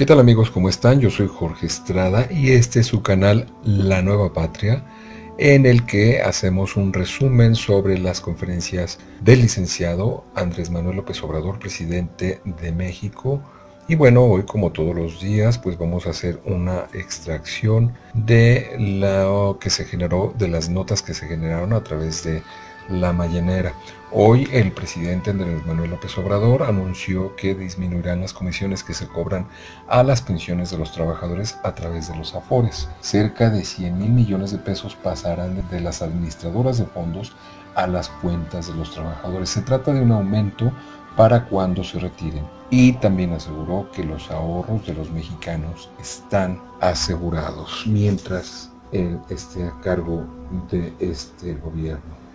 ¿Qué tal amigos? ¿Cómo están? Yo soy Jorge Estrada y este es su canal La Nueva Patria en el que hacemos un resumen sobre las conferencias del licenciado Andrés Manuel López Obrador, presidente de México. Y bueno, hoy como todos los días, pues vamos a hacer una extracción de lo que se generó, de las notas que se generaron a través de la Mayanera. Hoy el presidente Andrés Manuel López Obrador anunció que disminuirán las comisiones que se cobran a las pensiones de los trabajadores a través de los afores. Cerca de 100 mil millones de pesos pasarán de las administradoras de fondos a las cuentas de los trabajadores. Se trata de un aumento para cuando se retiren. Y también aseguró que los ahorros de los mexicanos están asegurados mientras él esté a cargo de este gobierno.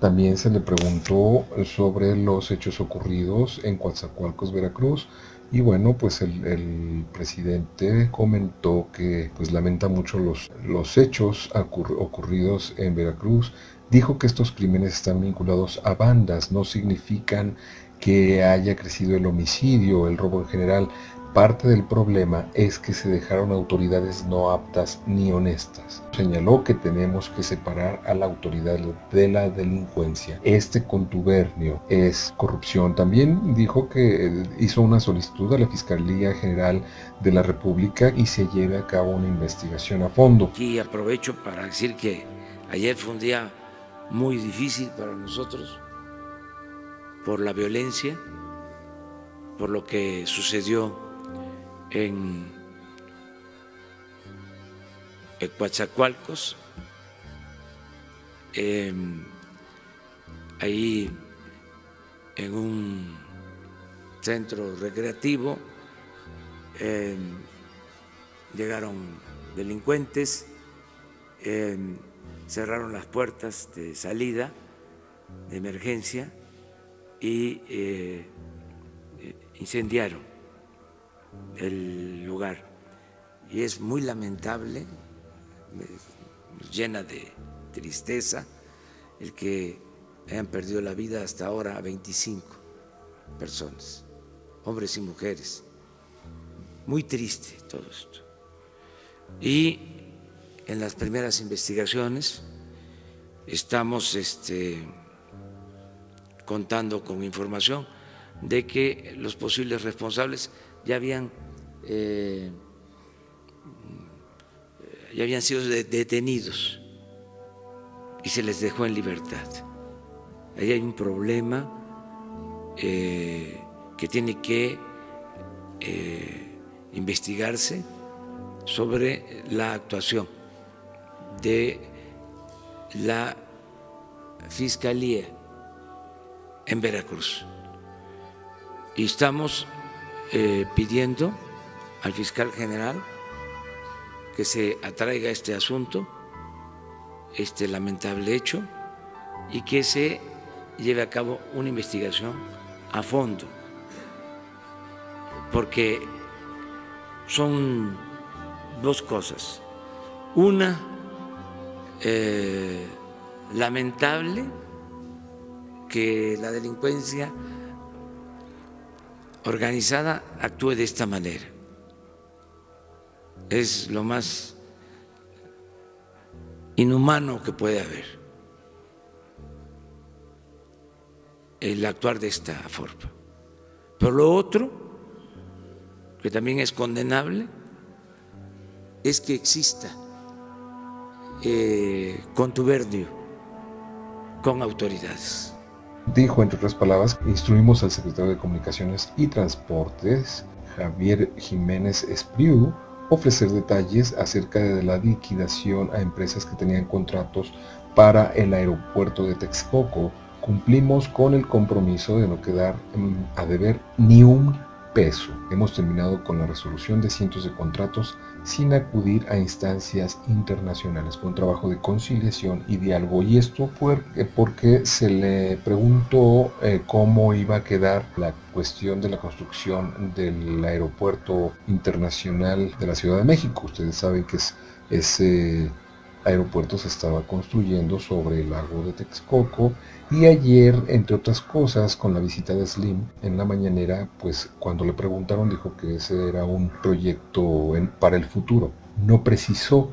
También se le preguntó sobre los hechos ocurridos en Coatzacoalcos, Veracruz. Y bueno, pues el, presidente comentó que pues lamenta mucho los, los hechos ocurridos en Veracruz. Dijo que estos crímenes están vinculados a bandas, no significan que haya crecido el homicidio, el robo en general, Parte del problema es que se dejaron autoridades no aptas ni honestas. Señaló que tenemos que separar a la autoridad de la delincuencia. Este contubernio es corrupción. También dijo que hizo una solicitud a la Fiscalía General de la República y se lleve a cabo una investigación a fondo. Y aprovecho para decir que ayer fue un día muy difícil para nosotros por la violencia, por lo que sucedió en Coatzacoalcos, em, ahí en un centro recreativo, em, llegaron delincuentes, em, cerraron las puertas de salida de emergencia y eh, incendiaron el lugar. Y es muy lamentable, llena de tristeza el que hayan perdido la vida hasta ahora a 25 personas, hombres y mujeres. Muy triste todo esto. Y en las primeras investigaciones estamos este, contando con información de que los posibles responsables ya habían, eh, ya habían sido detenidos y se les dejó en libertad. Ahí hay un problema eh, que tiene que eh, investigarse sobre la actuación de la Fiscalía en Veracruz. Y estamos eh, pidiendo al fiscal general que se atraiga este asunto, este lamentable hecho, y que se lleve a cabo una investigación a fondo, porque son dos cosas. Una, eh, lamentable que la delincuencia organizada actúe de esta manera. Es lo más inhumano que puede haber el actuar de esta forma. Pero lo otro, que también es condenable, es que exista eh, contubernio con autoridades. Dijo, entre otras palabras, instruimos al secretario de Comunicaciones y Transportes, Javier Jiménez Espriu, ofrecer detalles acerca de la liquidación a empresas que tenían contratos para el aeropuerto de Texcoco. Cumplimos con el compromiso de no quedar a deber ni un peso. Hemos terminado con la resolución de cientos de contratos sin acudir a instancias internacionales. con un trabajo de conciliación y diálogo. Y esto fue porque se le preguntó eh, cómo iba a quedar la cuestión de la construcción del aeropuerto internacional de la Ciudad de México. Ustedes saben que es ese aeropuerto se estaba construyendo sobre el lago de Texcoco y ayer, entre otras cosas, con la visita de Slim en la mañanera, pues cuando le preguntaron dijo que ese era un proyecto para el futuro. No precisó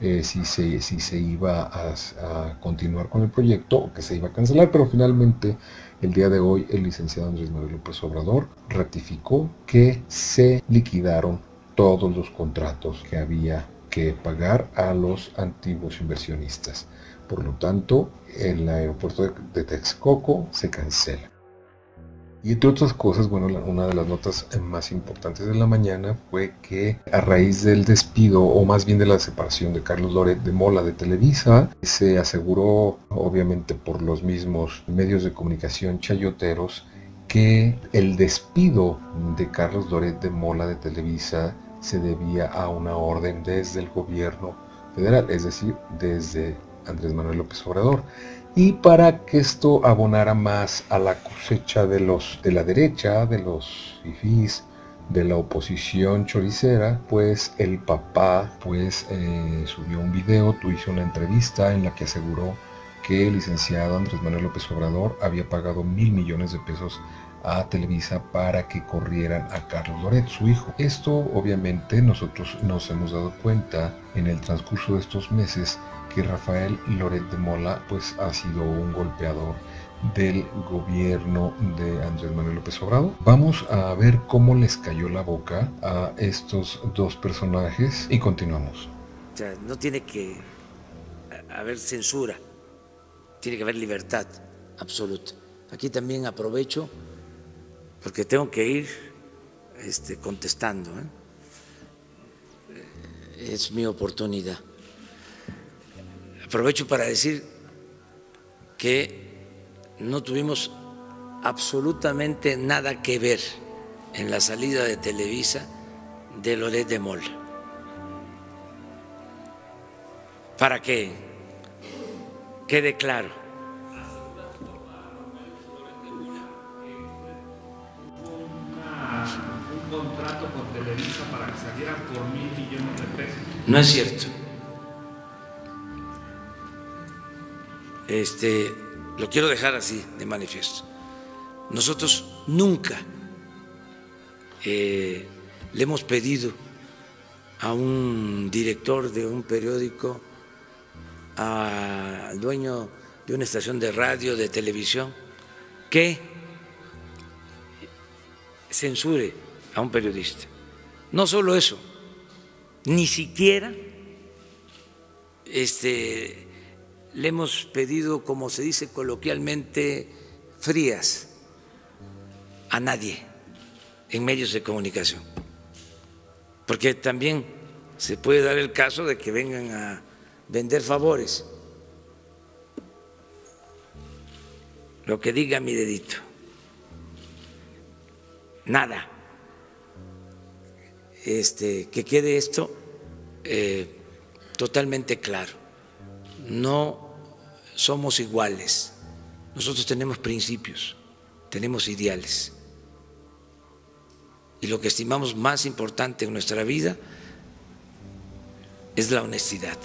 eh, si, se, si se iba a, a, continuar con el proyecto o que se iba a cancelar, pero finalmente el día de hoy el licenciado Andrés Manuel López Obrador ratificó que se liquidaron todos los contratos que había que pagar a los antiguos inversionistas. Por lo tanto, el aeropuerto de Texcoco se cancela. Y entre otras cosas, bueno, una de las notas más importantes de la mañana fue que a raíz del despido, o más bien de la separación de Carlos Loret de Mola de Televisa, se aseguró, obviamente por los mismos medios de comunicación chayoteros, que el despido de Carlos Loret de Mola de Televisa se debía a una orden desde el gobierno federal, es decir, desde Andrés Manuel López Obrador. Y para que esto abonara más a la cosecha de los de la derecha, de los fifís, de la oposición choricera, pues el papá pues eh, subió un video, hizo una entrevista en la que aseguró que el licenciado Andrés Manuel López Obrador había pagado mil millones de pesos a Televisa para que corrieran a Carlos Loret, su hijo. Esto obviamente nosotros nos hemos dado cuenta en el transcurso de estos meses que Rafael Loret de Mola pues ha sido un golpeador del gobierno de Andrés Manuel López Obrador. Vamos a ver cómo les cayó la boca a estos dos personajes y continuamos. O sea, no tiene que haber censura, tiene que haber libertad absoluta. Aquí también aprovecho porque tengo que ir este, contestando. ¿eh? Es mi oportunidad. Aprovecho para decir que no tuvimos absolutamente nada que ver en la salida de Televisa de Loret de Mola. Para que quede claro. No es cierto. este, lo quiero dejar así de manifiesto. Nosotros nunca eh, le hemos pedido a un director de un periódico, al dueño de una estación de radio, de televisión, que censure a un periodista. No solo eso, ni siquiera este, le hemos pedido, como se dice coloquialmente, frías a nadie en medios de comunicación. Porque también se puede dar el caso de que vengan a vender favores. Lo que diga mi dedito. Nada. Este, que quede esto eh, totalmente claro. No somos iguales. Nosotros tenemos principios, tenemos ideales. Y lo que estimamos más importante en nuestra vida es la honestidad.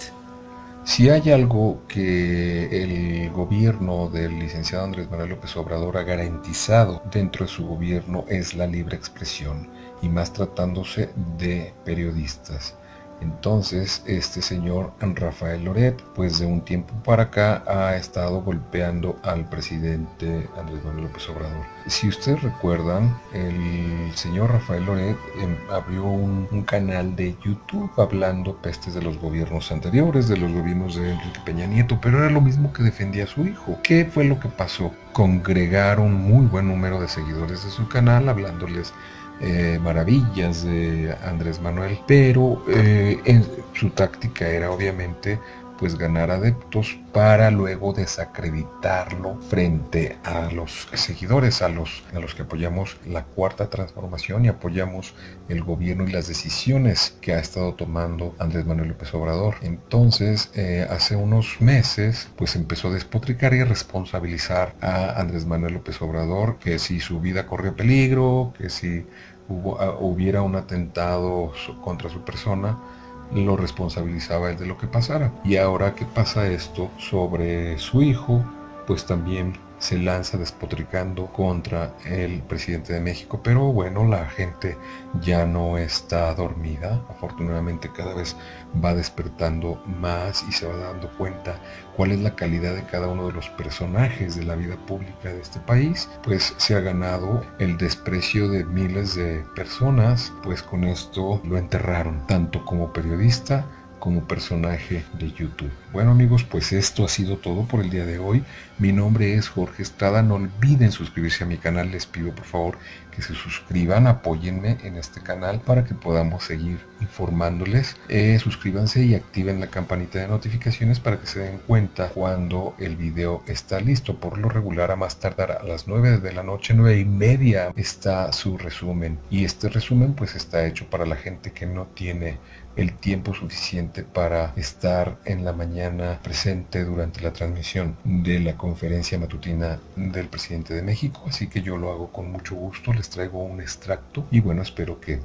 Si hay algo que el gobierno del licenciado Andrés Manuel López Obrador ha garantizado dentro de su gobierno es la libre expresión, y más tratándose de periodistas. Entonces, este señor Rafael Loret, pues de un tiempo para acá ha estado golpeando al presidente Andrés Manuel López Obrador. Si ustedes recuerdan, el señor Rafael Loret em, abrió un, canal de YouTube hablando pestes de los gobiernos anteriores, de los gobiernos de Enrique Peña Nieto, pero era lo mismo que defendía a su hijo. ¿Qué fue lo que pasó? Congregaron muy buen número de seguidores de su canal hablándoles eh, maravillas de Andrés Manuel, pero eh, en, su táctica era obviamente pues ganar adeptos para luego desacreditarlo frente a los seguidores, a los, a los que apoyamos la cuarta transformación y apoyamos el gobierno y las decisiones que ha estado tomando Andrés Manuel López Obrador. Entonces, eh, hace unos meses, pues empezó a despotricar y responsabilizar a Andrés Manuel López Obrador, que si su vida corrió peligro, que si hubo, ah, hubiera un atentado contra su persona, lo responsabilizaba él de lo que pasara. Y ahora que pasa esto sobre su hijo, pues también se lanza despotricando contra el presidente de México. Pero bueno, la gente ya no está dormida. Afortunadamente cada vez va despertando más y se va dando cuenta cuál es la calidad de cada uno de los personajes de la vida pública de este país. Pues se ha ganado el desprecio de miles de personas. Pues con esto lo enterraron tanto como periodista como personaje de YouTube. Bueno amigos, pues esto ha sido todo por el día de hoy. Mi nombre es Jorge Estrada. No olviden suscribirse a mi canal. Les pido por favor que se suscriban, apóyenme en este canal para que podamos seguir informándoles. Eh, suscríbanse y activen la campanita de notificaciones para que se den cuenta cuando el video está listo. Por lo regular a más tardar a las 9 de la noche, 9 y media está su resumen. Y este resumen pues está hecho para la gente que no tiene el tiempo suficiente para estar en la mañana presente durante la transmisión de la conferencia matutina del presidente de México. Así que yo lo hago con mucho gusto, les traigo un extracto y bueno, espero que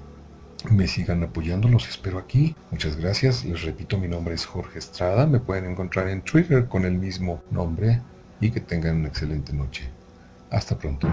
me sigan apoyando, los espero aquí. Muchas gracias, les repito, mi nombre es Jorge Estrada, me pueden encontrar en Twitter con el mismo nombre y que tengan una excelente noche. Hasta pronto.